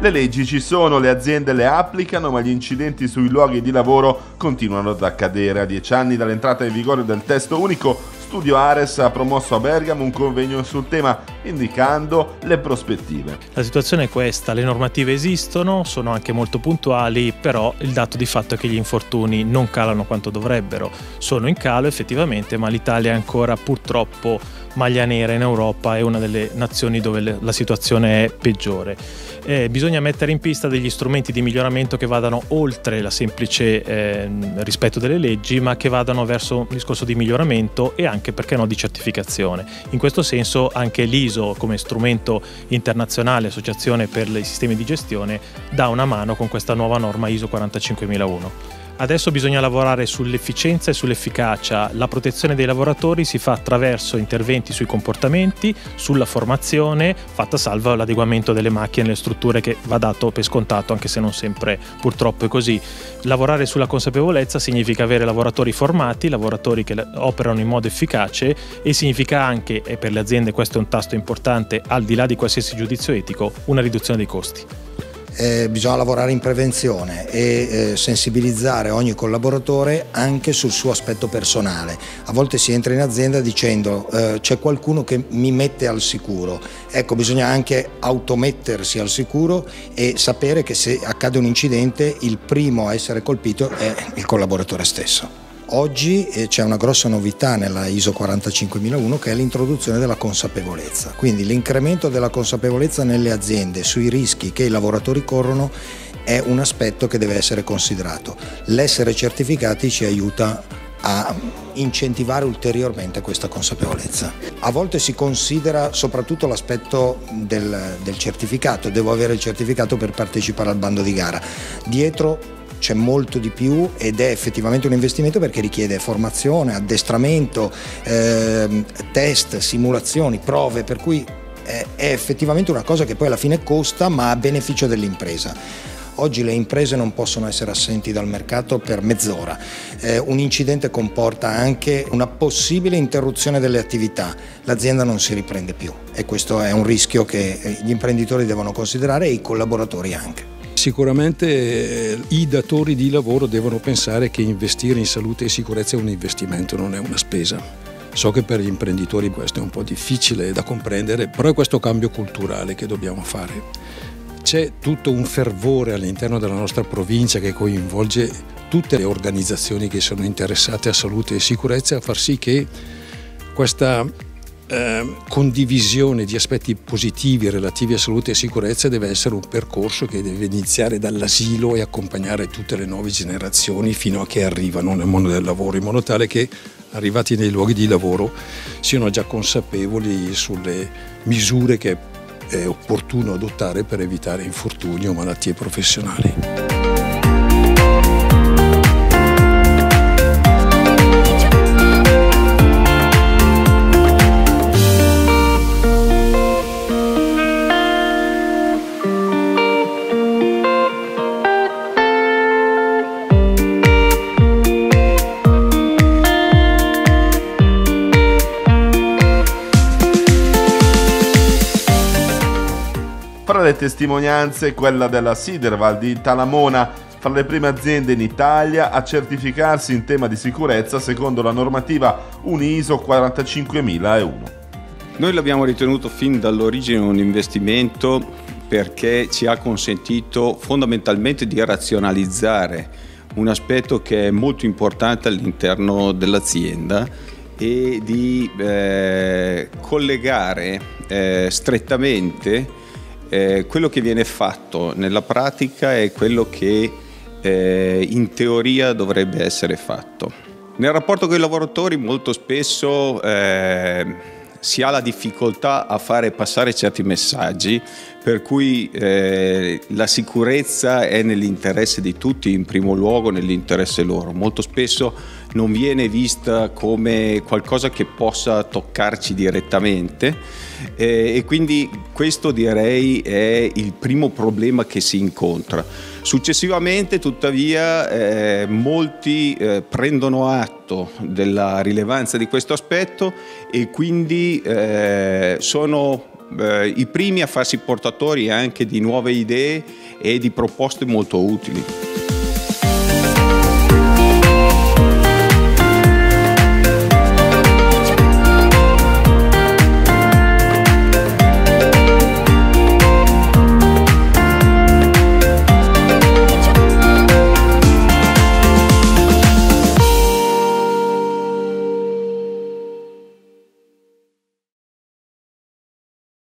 Le leggi ci sono, le aziende le applicano, ma gli incidenti sui luoghi di lavoro continuano ad accadere. A dieci anni dall'entrata in vigore del testo unico Studio Ares ha promosso a Bergamo un convegno sul tema indicando le prospettive. La situazione è questa, le normative esistono, sono anche molto puntuali, però il dato di fatto è che gli infortuni non calano quanto dovrebbero. Sono in calo effettivamente, ma l'Italia è ancora purtroppo maglia nera in Europa, è una delle nazioni dove la situazione è peggiore eh, bisogna mettere in pista degli strumenti di miglioramento che vadano oltre la semplice eh, rispetto delle leggi, ma che vadano verso un discorso di miglioramento e anche, perché no, di certificazione. In questo senso anche l'ISO come strumento internazionale, associazione per i sistemi di gestione, dà una mano con questa nuova norma ISO 45001. Adesso bisogna lavorare sull'efficienza e sull'efficacia. La protezione dei lavoratori si fa attraverso interventi sui comportamenti, sulla formazione, fatta salva l'adeguamento delle macchine e le strutture che va dato per scontato, anche se non sempre purtroppo è così. Lavorare sulla consapevolezza significa avere lavoratori formati, lavoratori che operano in modo efficace e significa anche, e per le aziende questo è un tasto importante, al di là di qualsiasi giudizio etico, una riduzione dei costi eh, bisogna lavorare in prevenzione e eh, sensibilizzare ogni collaboratore anche sul suo aspetto personale. A volte si entra in azienda dicendo eh, c'è qualcuno che mi mette al sicuro. Ecco, bisogna anche automettersi al sicuro e sapere che se accade un incidente il primo a essere colpito è il collaboratore stesso. Oggi eh, c'è una grossa novità nella ISO 45001 che è l'introduzione della consapevolezza, quindi l'incremento della consapevolezza nelle aziende sui rischi che i lavoratori corrono è un aspetto che deve essere considerato. L'essere certificati ci aiuta a incentivare ulteriormente questa consapevolezza. A volte si considera soprattutto l'aspetto del, del certificato, devo avere il certificato per partecipare al bando di gara. Dietro c'è molto di più ed è effettivamente un investimento perché richiede formazione, addestramento, eh, test, simulazioni, prove, per cui è, è effettivamente una cosa che poi alla fine costa ma a beneficio dell'impresa. Oggi le imprese non possono essere assenti dal mercato per mezz'ora. Eh, un incidente comporta anche una possibile interruzione delle attività. L'azienda non si riprende più e questo è un rischio che gli imprenditori devono considerare e i collaboratori anche. Sicuramente eh, i datori di lavoro devono pensare che investire in salute e sicurezza è un investimento, non è una spesa. So che per gli imprenditori questo è un po' difficile da comprendere, però è questo cambio culturale che dobbiamo fare. C'è tutto un fervore all'interno della nostra provincia che coinvolge tutte le organizzazioni che sono interessate a salute e sicurezza a far sì che questa eh, condivisione di aspetti positivi relativi a salute e sicurezza deve essere un percorso che deve iniziare dall'asilo e accompagnare tutte le nuove generazioni fino a che arrivano nel mondo del lavoro, in modo tale che arrivati nei luoghi di lavoro siano già consapevoli sulle misure che è opportuno adottare per evitare infortuni o malattie professionali. Fra le testimonianze quella della Siderval di Talamona, fra le prime aziende in Italia a certificarsi in tema di sicurezza secondo la normativa UNISO 45001. Noi l'abbiamo ritenuto fin dall'origine un investimento perché ci ha consentito fondamentalmente di razionalizzare un aspetto che è molto importante all'interno dell'azienda e di eh, collegare eh, strettamente eh, quello che viene fatto nella pratica è quello che eh, in teoria dovrebbe essere fatto. Nel rapporto con i lavoratori molto spesso eh, si ha la difficoltà a fare passare certi messaggi per cui eh, la sicurezza è nell'interesse di tutti, in primo luogo nell'interesse loro. Molto spesso non viene vista come qualcosa che possa toccarci direttamente eh, e quindi questo direi è il primo problema che si incontra. Successivamente tuttavia eh, molti eh, prendono atto della rilevanza di questo aspetto e quindi eh, sono eh, i primi a farsi portatori anche di nuove idee e di proposte molto utili.